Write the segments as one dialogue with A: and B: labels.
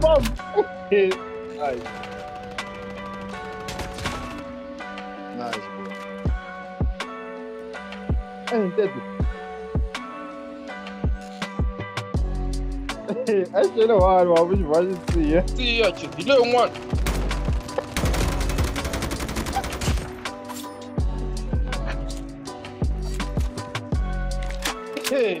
A: Bam. Nice. Nice. bro. Eh, dead. I Actually, why why would you watch it see ya?
B: tiya chidile un'wana Hey.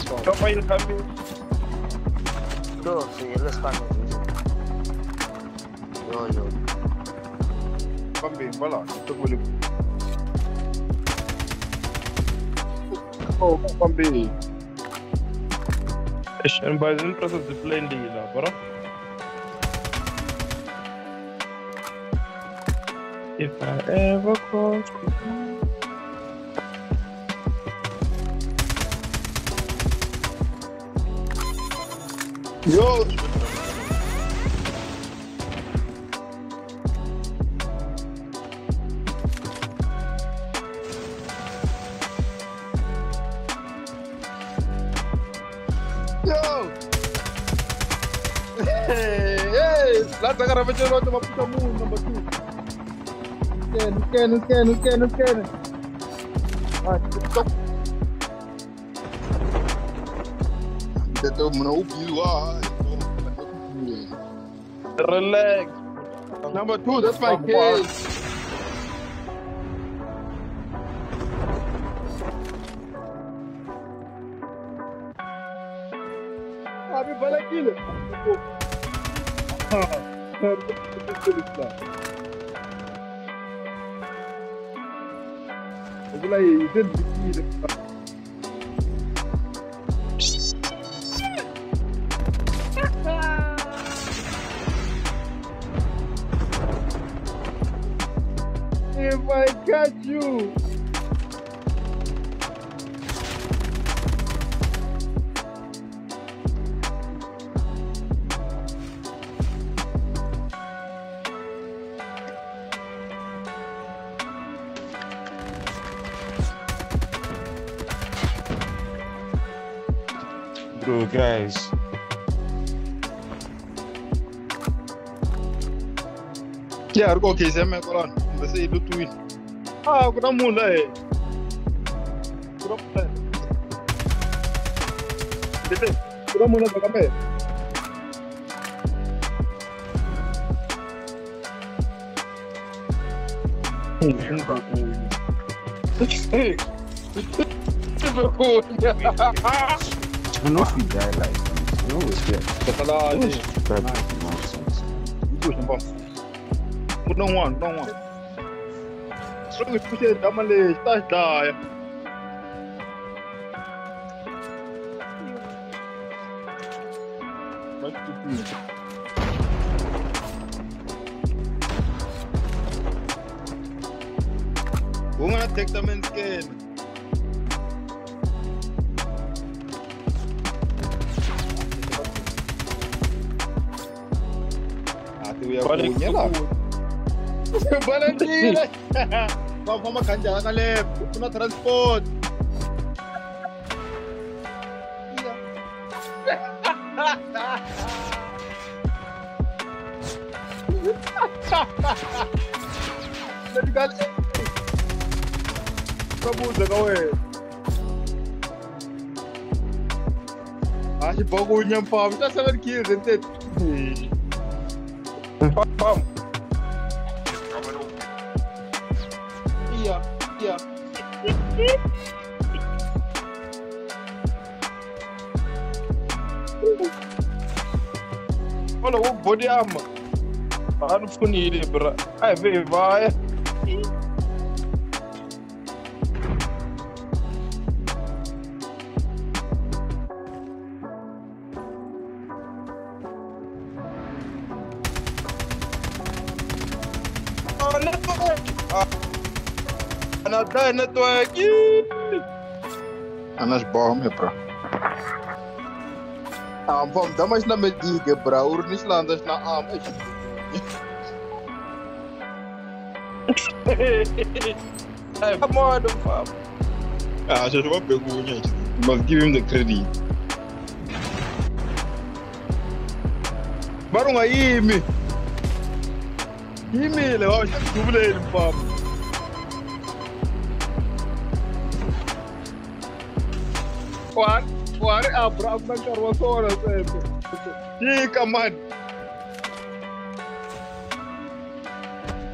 A: going at that? Me.
B: kama ile kambi
C: Yo, sigue el Spanish. Yo, yo.
A: Bambi, voilà, je voulais. Oh, Bambi.
B: and by the interest of the plane dealer bro if I ever cross
A: Yo! Yo! Hey, hey! Lahat ka rapat yung roto maputa mo, number two. Ken, Ken, Ken, Ken, ah, Ken. Ah, TikTok. Dito mo na upiwa.
B: relax
A: Number two, that's my
B: Come
A: kid. Abi bana gel. Wallahi zan biki da If I catch you.
D: Bro, guys.
A: Ya ruko ke sai mai Quran da sai lutu win. Ah, gran mulai. Gran mulai. Jadi, gran mulai
B: Eu não
D: I know if you die like Eu não always get.
A: Always
D: get nonsense.
A: You Eu não bus. But don't want, don't want. schon gespielt, aber nicht. Da, da. Was ist das? Hunger kriegt am ins Gehen. Ah,
B: tu
A: ia Bora, Bora, vamos kwamaganjana ka lebyo ku na transport. Kabuza ka wena hayi bakunye mpam ta seven
B: kids
A: intet mpam
B: Wala wo body armor. Ano pfunile bra? Ai ve vai. Oh. Ah. Nathan, eu
A: tô aqui. Anas Borme, bro. Ah, vamos dar mais na mediga, bro. Urnis landas na
B: amas. Ai, mano, papo.
A: Ah, já jogou pegunha. Mas give him the credit. Barulho aí, me. E me, levou, já descobriu ele, papo. Buhari, Buhari Abu Abubakar wa sauran He command.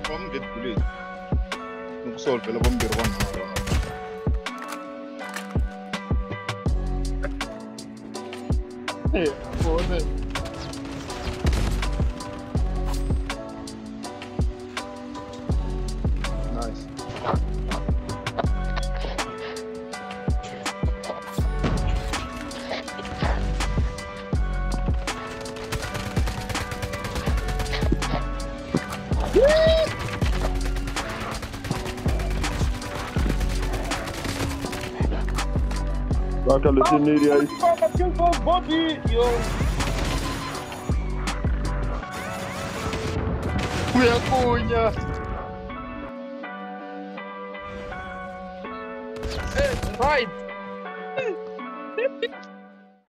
A: From the police. Nuksol pela bombir wana. Yeah,
B: Baka legendary ice.
A: Kuyakunya.
B: Hey, right.